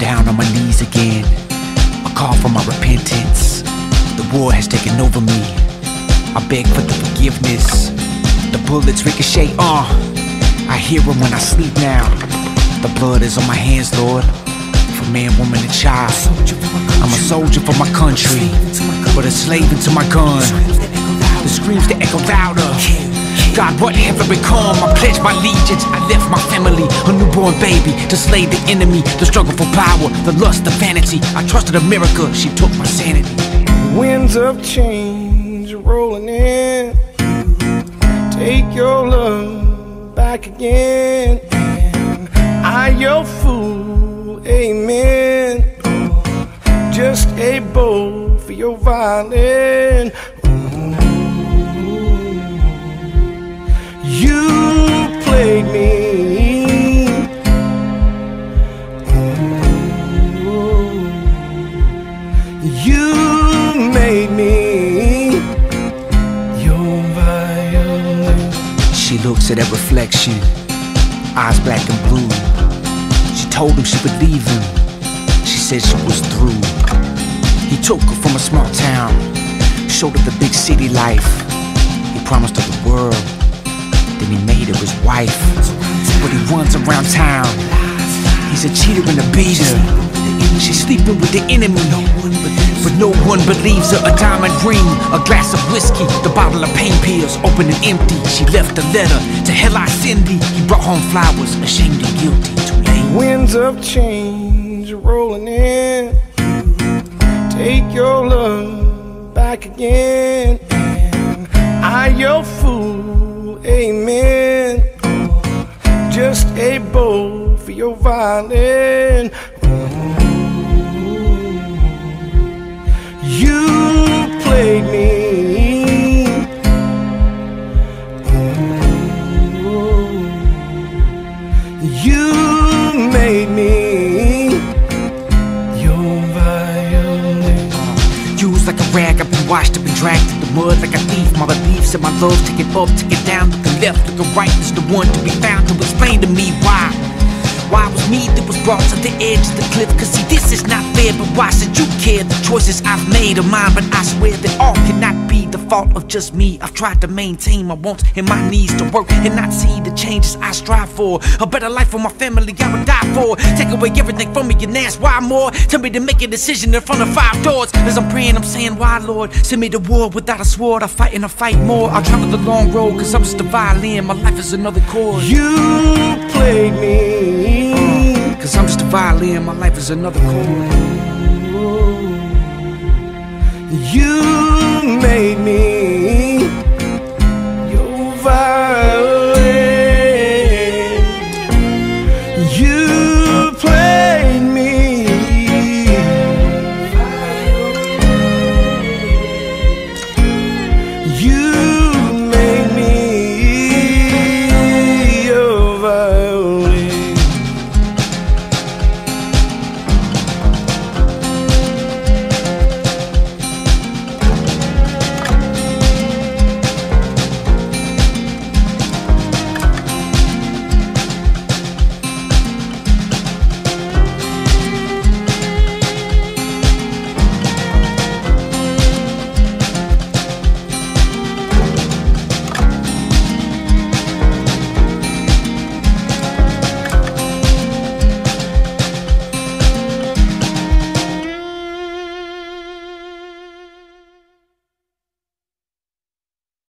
down on my knees again. A call for my repentance. The war has taken over me. I beg for the forgiveness. The bullets ricochet, uh. I hear them when I sleep now. The blood is on my hands, Lord. For man, woman, and child. I'm a soldier for my country, but a slave into my gun. The screams that echo louder. What have I become? I pledge my allegiance. I left my family, a newborn baby, to slay the enemy. The struggle for power, the lust, the vanity. I trusted America, she took my sanity. Winds of change rolling in. Take your love back again. I, your fool, amen. Just a bow for your violin. You played me. You made me. She looks at that reflection, eyes black and blue. She told him she would leave him. She said she was through. He took her from a small town, showed her the big city life. He promised her the world, then he made her his wife. But he runs around town. He's a cheater and a beater. She's sleeping with the enemy. But no one believes her. A diamond ring, a glass of whiskey, the bottle of pain pills, open and empty. She left a letter to hell I send Cindy. He brought home flowers, ashamed and guilty. Too late. Winds of change rolling in. Take your love back again. I, your fool, amen. Just a bow for your violin. You played me. You made me your violin. Used like a rag, washed up and dragged through the mud like a thief. My beliefs and my love, take it up, take it down, look the left, look the right is the one to be found to explain to me why. Why was me that was brought to the edge of the cliff? Cause see, this is not fair, but why should you care? The choices I've made are mine, but I swear that all cannot be the fault of just me. I've tried to maintain my wants and my needs to work and not see the changes I strive for. A better life for my family, I would die for. Take away everything from me and ask why more. Tell me to make a decision in front of five doors. As I'm praying, I'm saying, why, Lord? Send me to war without a sword. I fight and I fight more. I'll travel the long road, cause I'm just a violin. My life is another chord. You played me. Cause I'm just a violin, my life is another chord. You made me